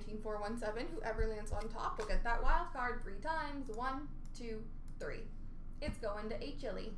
19417. Whoever lands on top will get that wild card three times. One, two, three. It's going to A Chili.